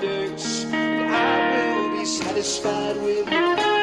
verdicts, and I will be satisfied with you.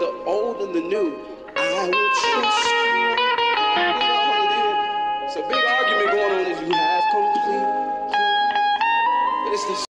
The old and the new. I will trust